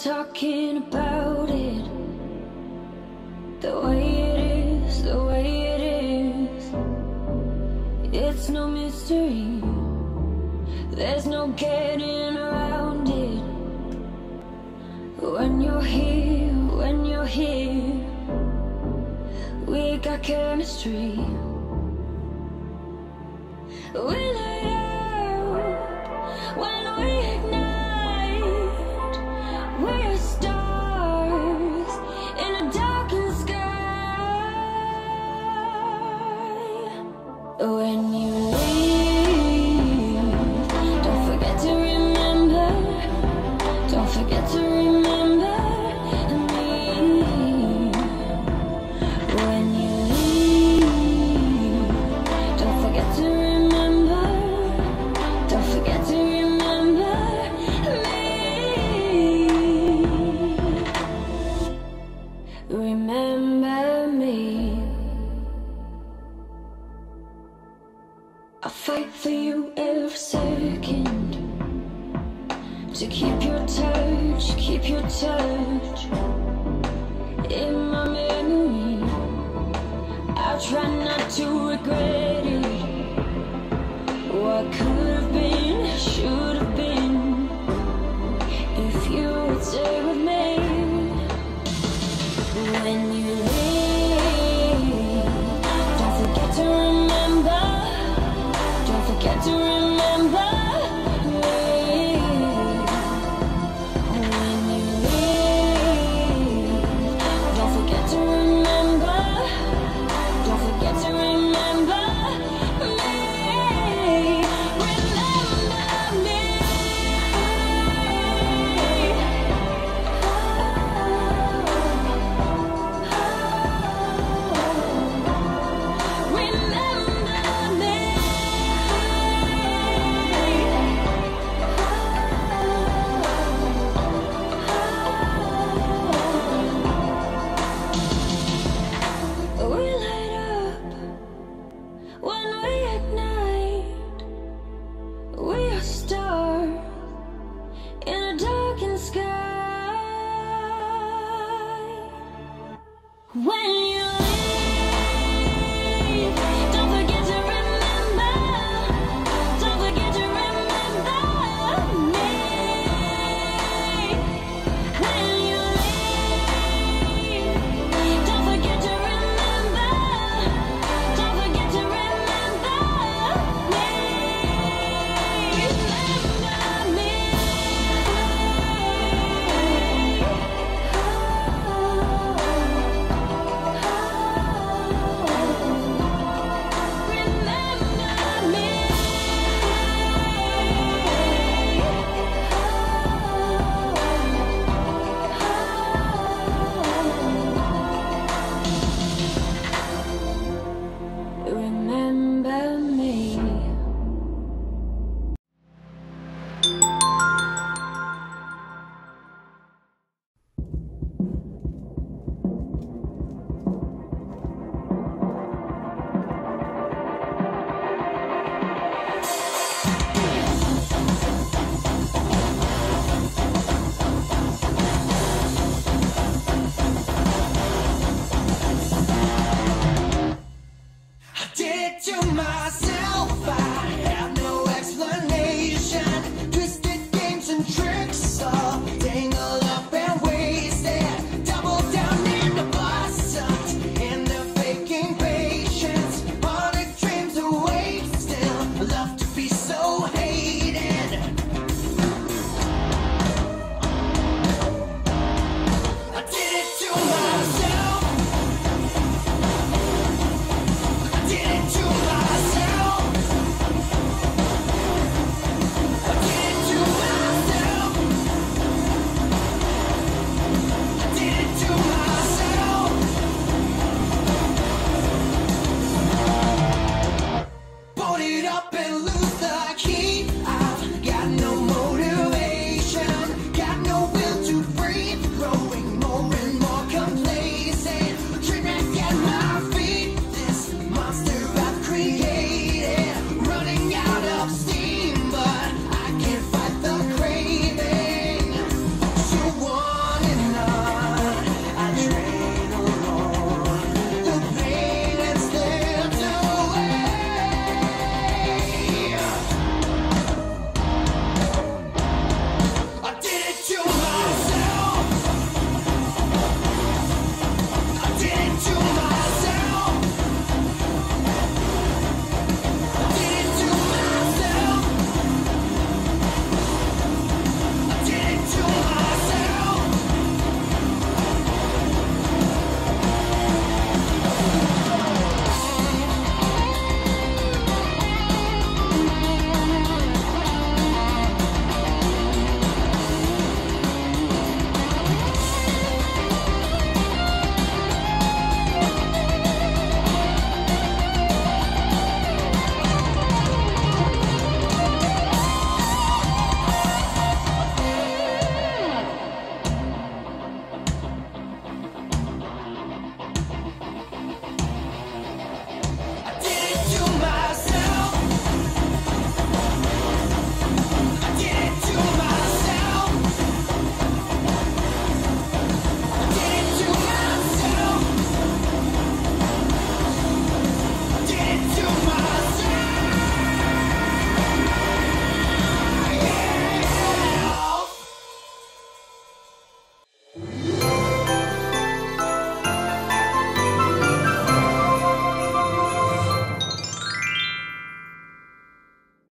talking about it. The way it is, the way it is. It's no mystery. There's no getting around it. When you're here, when you're here, we got chemistry. To keep your touch, keep your touch in my memory. I try not to regret it. What could have been, should have been. If you would stay with me. When you leave, don't forget to remember. Don't forget to remember